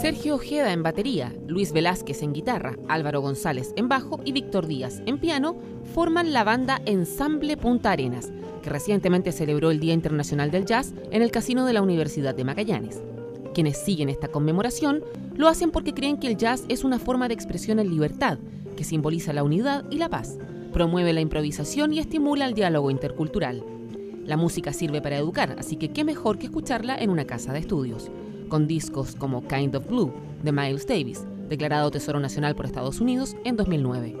Sergio Ojeda en batería, Luis Velázquez en guitarra, Álvaro González en bajo y Víctor Díaz en piano forman la banda Ensamble Punta Arenas, que recientemente celebró el Día Internacional del Jazz en el Casino de la Universidad de Magallanes. Quienes siguen esta conmemoración lo hacen porque creen que el jazz es una forma de expresión en libertad, que simboliza la unidad y la paz, promueve la improvisación y estimula el diálogo intercultural. La música sirve para educar, así que qué mejor que escucharla en una casa de estudios, con discos como Kind of Blue de Miles Davis, declarado Tesoro Nacional por Estados Unidos en 2009.